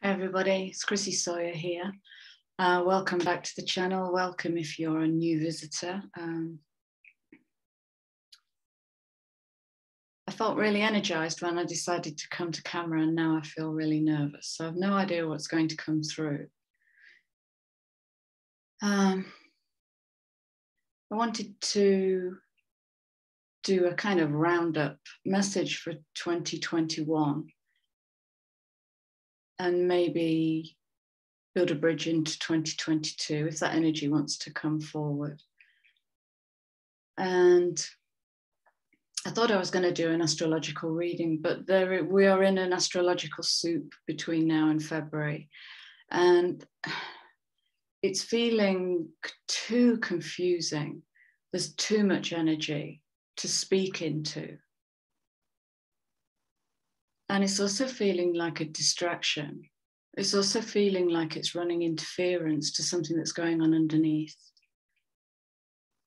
Everybody, it's Chrissy Sawyer here. Uh, welcome back to the channel. Welcome if you're a new visitor. Um, I felt really energized when I decided to come to camera and now I feel really nervous. So I have no idea what's going to come through. Um, I wanted to do a kind of roundup message for 2021 and maybe build a bridge into 2022 if that energy wants to come forward. And I thought I was going to do an astrological reading, but there we are in an astrological soup between now and February. And it's feeling too confusing. There's too much energy to speak into. And it's also feeling like a distraction. It's also feeling like it's running interference to something that's going on underneath.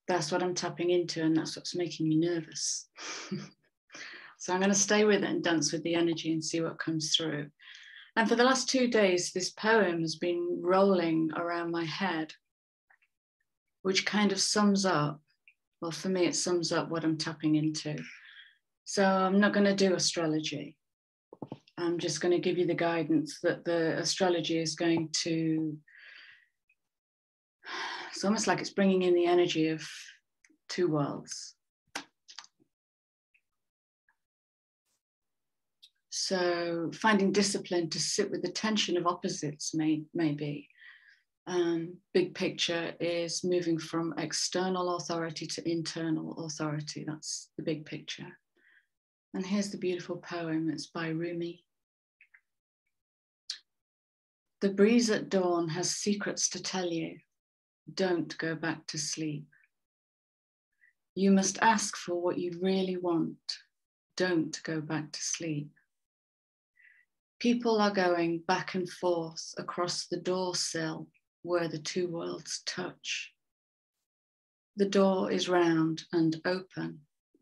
That's what I'm tapping into, and that's what's making me nervous. so I'm going to stay with it and dance with the energy and see what comes through. And for the last two days, this poem has been rolling around my head, which kind of sums up, well, for me, it sums up what I'm tapping into. So I'm not going to do astrology. I'm just going to give you the guidance that the astrology is going to. It's almost like it's bringing in the energy of two worlds. So finding discipline to sit with the tension of opposites may, may be. Um, big picture is moving from external authority to internal authority. That's the big picture. And here's the beautiful poem. It's by Rumi. The breeze at dawn has secrets to tell you. Don't go back to sleep. You must ask for what you really want. Don't go back to sleep. People are going back and forth across the door sill where the two worlds touch. The door is round and open.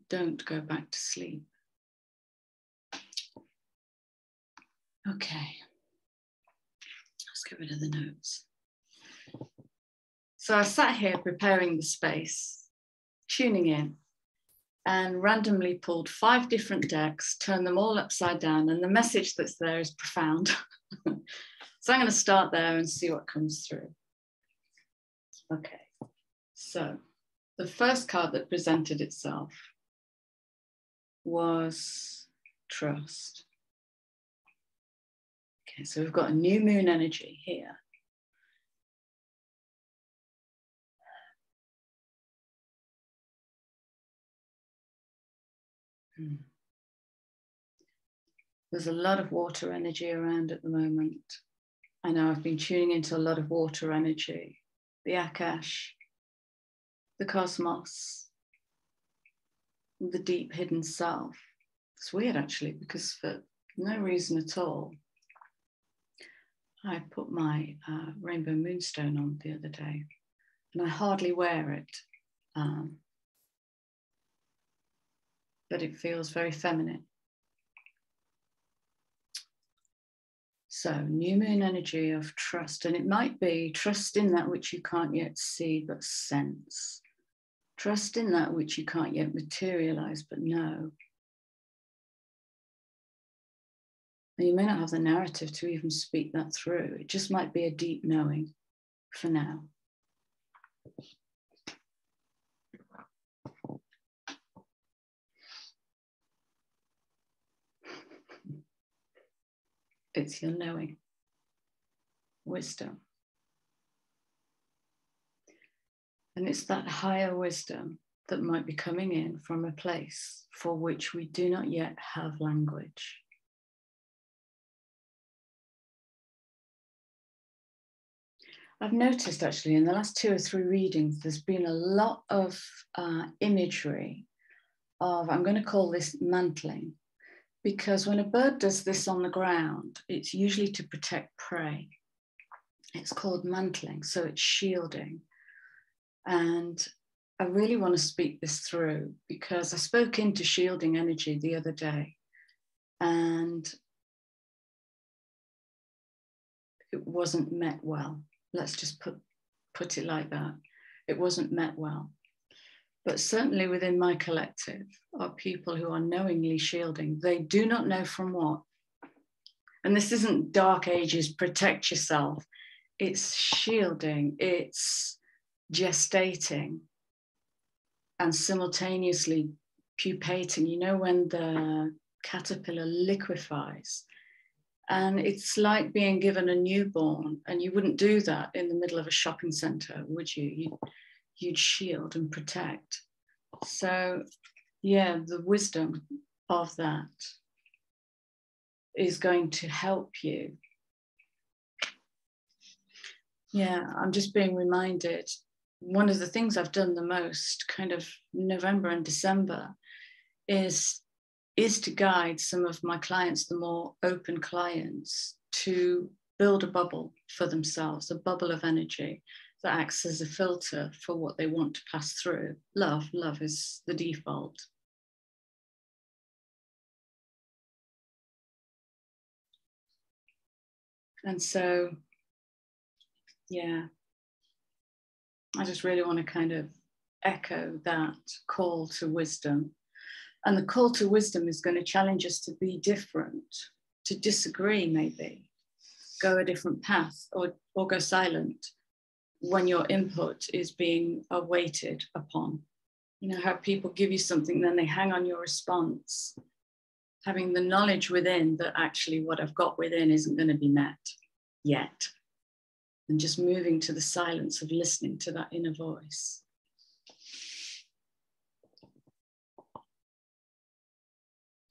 Don't go back to sleep. Okay get rid of the notes. So I sat here preparing the space, tuning in, and randomly pulled five different decks, turned them all upside down, and the message that's there is profound. so I'm going to start there and see what comes through. Okay, so the first card that presented itself was trust. Okay, so we've got a new moon energy here. Hmm. There's a lot of water energy around at the moment. I know I've been tuning into a lot of water energy, the Akash, the cosmos, the deep hidden self. It's weird actually, because for no reason at all, I put my uh, rainbow moonstone on the other day, and I hardly wear it, um, but it feels very feminine. So, new moon energy of trust, and it might be trust in that which you can't yet see but sense, trust in that which you can't yet materialize but know. You may not have the narrative to even speak that through. It just might be a deep knowing for now. It's your knowing, wisdom. And it's that higher wisdom that might be coming in from a place for which we do not yet have language. I've noticed actually in the last two or three readings, there's been a lot of uh, imagery of, I'm going to call this mantling, because when a bird does this on the ground, it's usually to protect prey. It's called mantling, so it's shielding. And I really want to speak this through because I spoke into shielding energy the other day. And it wasn't met well. Let's just put, put it like that. It wasn't met well. But certainly within my collective are people who are knowingly shielding. They do not know from what. And this isn't dark ages, protect yourself. It's shielding, it's gestating, and simultaneously pupating. You know, when the caterpillar liquefies, and it's like being given a newborn, and you wouldn't do that in the middle of a shopping center, would you? You'd, you'd shield and protect. So, yeah, the wisdom of that is going to help you. Yeah, I'm just being reminded. One of the things I've done the most, kind of November and December, is is to guide some of my clients, the more open clients, to build a bubble for themselves, a bubble of energy that acts as a filter for what they want to pass through. Love, love is the default. And so, yeah, I just really want to kind of echo that call to wisdom. And the call to wisdom is going to challenge us to be different, to disagree, maybe, go a different path, or, or go silent when your input is being awaited upon. You know, how people give you something, then they hang on your response having the knowledge within that actually what I've got within isn't going to be met yet. And just moving to the silence of listening to that inner voice.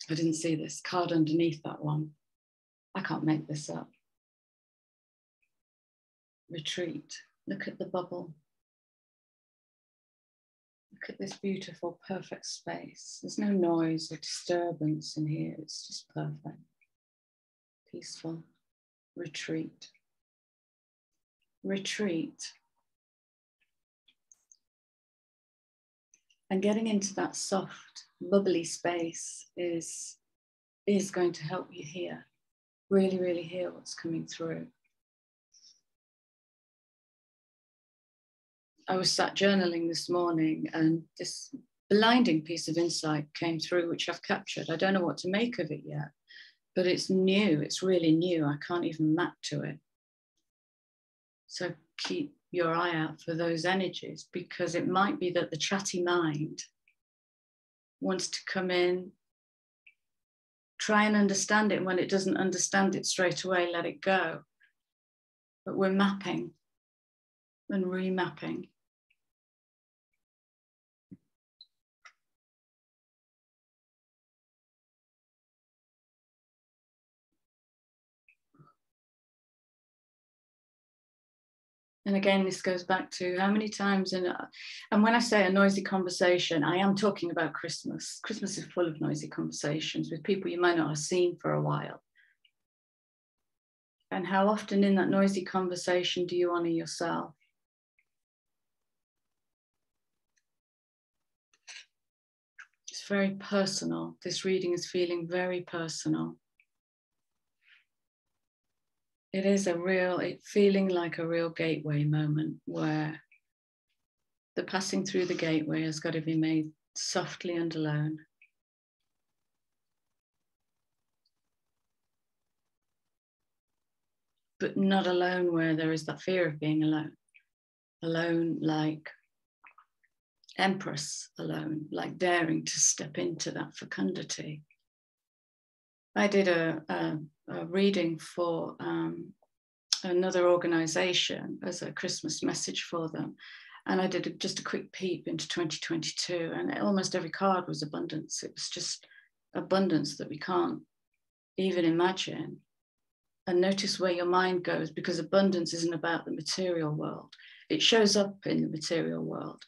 I didn't see this card underneath that one. I can't make this up. Retreat. Look at the bubble. Look at this beautiful, perfect space. There's no noise or disturbance in here. It's just perfect, peaceful. Retreat. Retreat. And getting into that soft, bubbly space is, is going to help you hear, really, really hear what's coming through. I was sat journaling this morning and this blinding piece of insight came through, which I've captured. I don't know what to make of it yet, but it's new. It's really new. I can't even map to it. So keep your eye out for those energies because it might be that the chatty mind wants to come in, try and understand it. When it doesn't understand it straight away, let it go. But we're mapping and remapping and again this goes back to how many times in a, uh, and when i say a noisy conversation i am talking about christmas. Christmas is full of noisy conversations with people you might not have seen for a while. And how often in that noisy conversation do you honor yourself? It's very personal. This reading is feeling very personal it is a real it feeling like a real gateway moment where the passing through the gateway has got to be made softly and alone. But not alone where there is that fear of being alone. Alone like empress alone like daring to step into that fecundity. I did a, a a reading for um, another organization as a Christmas message for them. And I did a, just a quick peep into 2022, and almost every card was abundance. It was just abundance that we can't even imagine. And notice where your mind goes because abundance isn't about the material world. It shows up in the material world,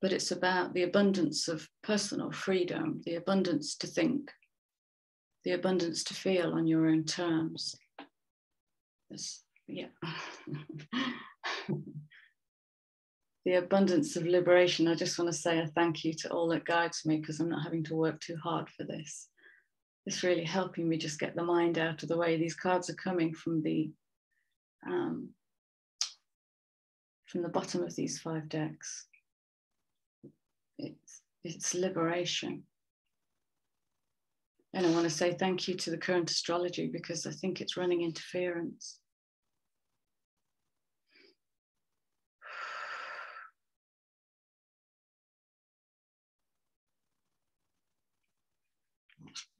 but it's about the abundance of personal freedom, the abundance to think, the abundance to feel on your own terms. This, yeah. the abundance of liberation. I just want to say a thank you to all that guides me because I'm not having to work too hard for this. It's really helping me just get the mind out of the way. These cards are coming from the um, from the bottom of these five decks. It's, it's liberation. And I want to say thank you to the current astrology because I think it's running interference.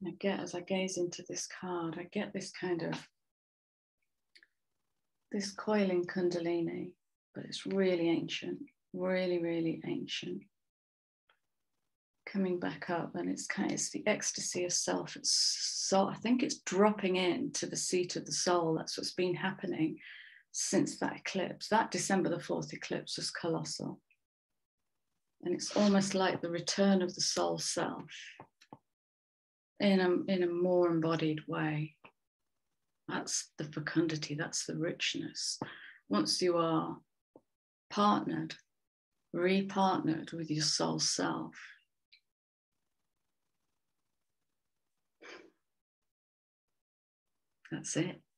I get as I gaze into this card, I get this kind of this coiling kundalini, but it's really ancient, really, really ancient. Coming back up, and it's kind of it's the ecstasy of self. It's so I think it's dropping in to the seat of the soul. That's what's been happening since that eclipse. That December the 4th eclipse was colossal. And it's almost like the return of the soul self in a, in a more embodied way. That's the fecundity, that's the richness. Once you are partnered, repartnered with your soul self, that's it.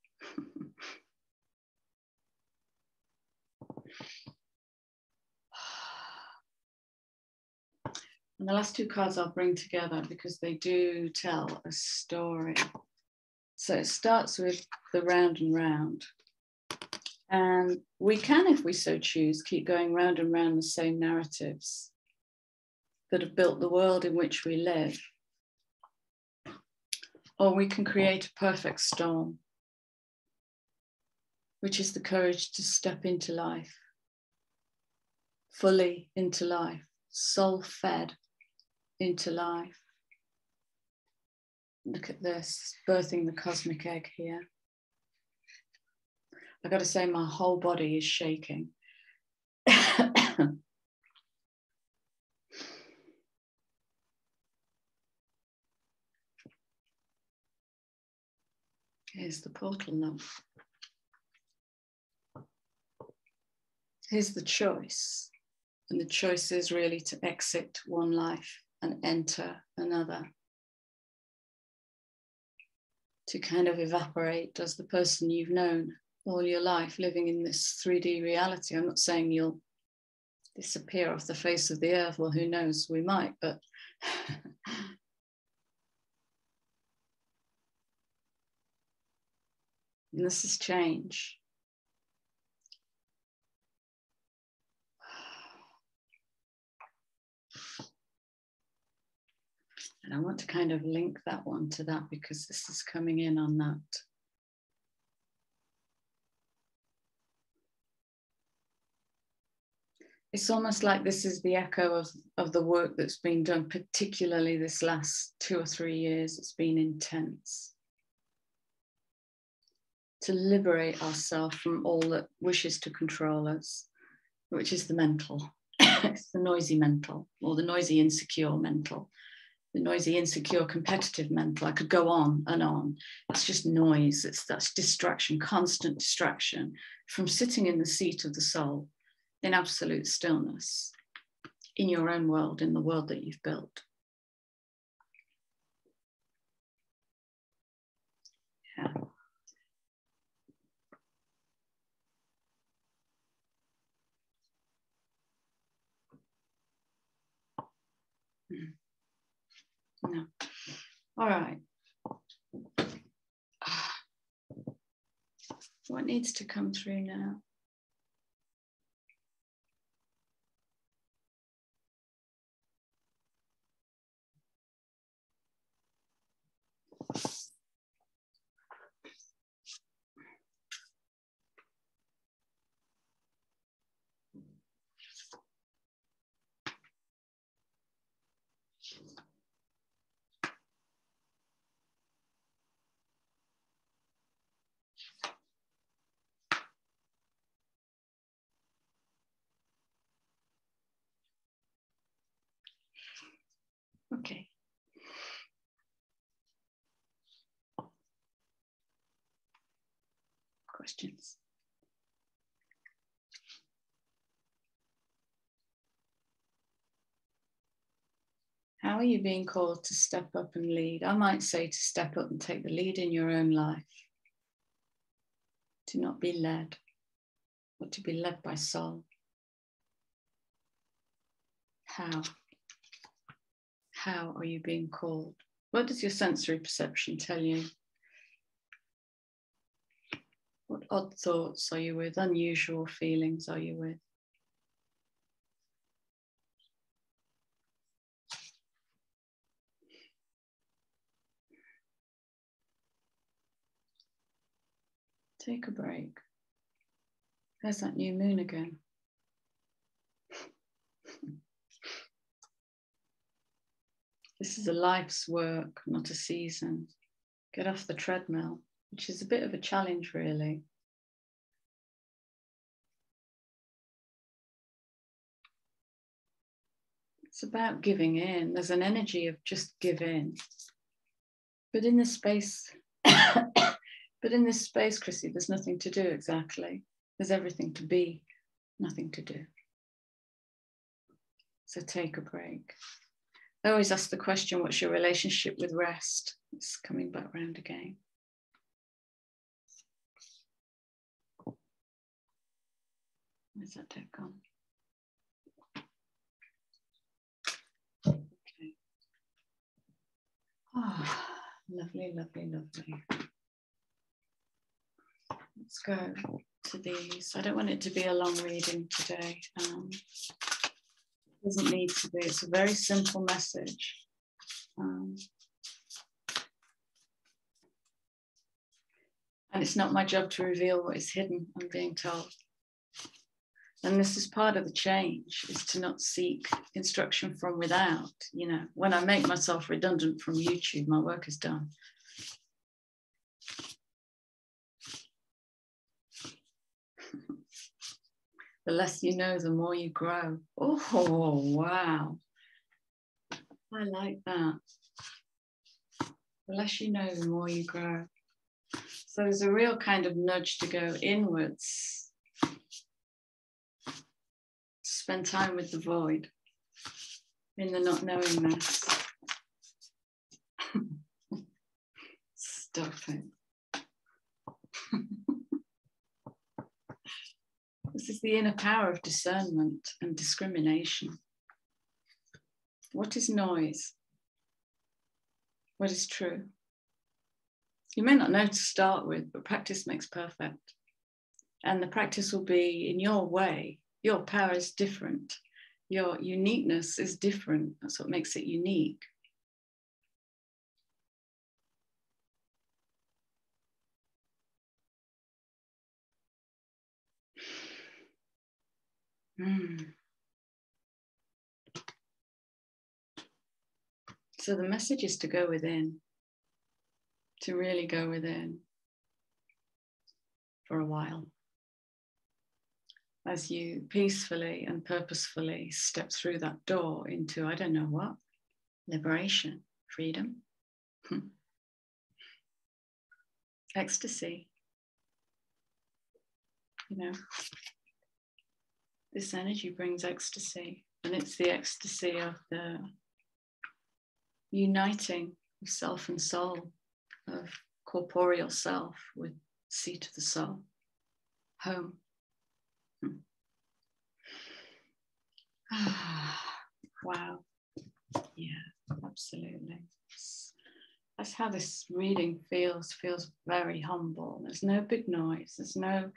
And the last two cards I'll bring together because they do tell a story. So it starts with the round and round. And we can, if we so choose, keep going round and round the same narratives that have built the world in which we live. Or we can create a perfect storm, which is the courage to step into life, fully into life, soul fed into life. Look at this, birthing the cosmic egg here. I've got to say, my whole body is shaking. Here's the portal now. Here's the choice. And the choice is really to exit one life and enter another. To kind of evaporate as the person you've known all your life living in this 3D reality. I'm not saying you'll disappear off the face of the earth. Well, who knows? We might, but. and this is change. And I want to kind of link that one to that because this is coming in on that. It's almost like this is the echo of, of the work that's been done, particularly this last two or three years. It's been intense. To liberate ourselves from all that wishes to control us, which is the mental. it's the noisy mental or the noisy, insecure mental the noisy, insecure, competitive mental. I could go on and on. It's just noise. It's that's distraction, constant distraction from sitting in the seat of the soul in absolute stillness in your own world, in the world that you've built. Yeah. No. All right. What needs to come through now? Okay. Questions? How are you being called to step up and lead? I might say to step up and take the lead in your own life. to not be led, but to be led by soul. How? How are you being called? What does your sensory perception tell you? What odd thoughts are you with? Unusual feelings are you with? Take a break. There's that new moon again. this is a life's work, not a season. Get off the treadmill, which is a bit of a challenge, really. It's about giving in. There's an energy of just give in. But in the space but in this space, Chrissy, there's nothing to do exactly. There's everything to be, nothing to do. So take a break. I always ask the question what's your relationship with rest? It's coming back round again. Where's that deck gone? Okay. Oh, lovely, lovely, lovely let's go to these. I don't want it to be a long reading today. Um, it doesn't need to be. It's a very simple message. Um, and it's not my job to reveal what is hidden, I'm being told. And this is part of the change, is to not seek instruction from without. You know, when I make myself redundant from YouTube, my work is done. the less you know, the more you grow. Oh, wow. I like that. The less you know, the more you grow. So there's a real kind of nudge to go inwards, spend time with the void in the not knowingness. Stop it. This is the inner power of discernment and discrimination. What is noise? What is true? You may not know to start with, but practice makes perfect. And the practice will be in your way. Your power is different. Your uniqueness is different. That's what makes it unique. Mm. So the message is to go within, to really go within for a while. As you peacefully and purposefully step through that door into, I don't know what, liberation, freedom, hmm, ecstasy. You know, this energy brings ecstasy, and it's the ecstasy of the uniting of self and soul, of corporeal self with seat of the soul, home. Wow. Yeah, absolutely. That's how this reading feels, feels very humble. There's no big noise, there's no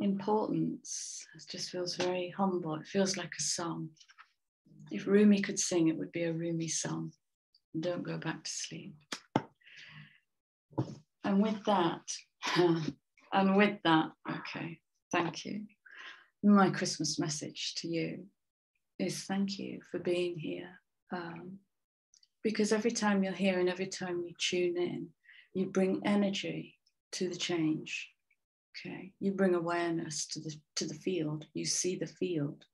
importance. It just feels very humble. It feels like a song. If Rumi could sing, it would be a Rumi song. Don't go back to sleep. And with that, and with that, okay, thank you. My Christmas message to you is thank you for being here. Um, because every time you're here and every time you tune in, you bring energy to the change Okay, you bring awareness to the to the field. You see the field,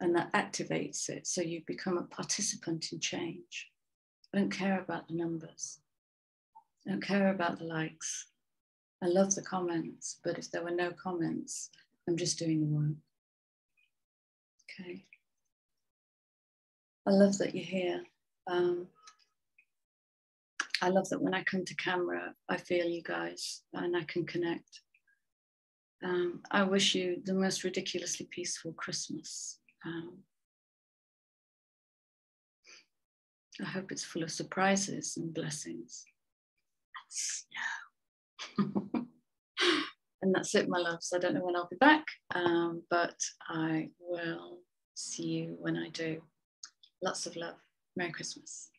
and that activates it. So you become a participant in change. I don't care about the numbers. I don't care about the likes. I love the comments, but if there were no comments, I'm just doing the work. Okay. I love that you're here. Um, I love that when I come to camera, I feel you guys and I can connect. Um, I wish you the most ridiculously peaceful Christmas. Um, I hope it's full of surprises and blessings and snow. And that's it, my loves. I don't know when I'll be back, um, but I will see you when I do. Lots of love. Merry Christmas.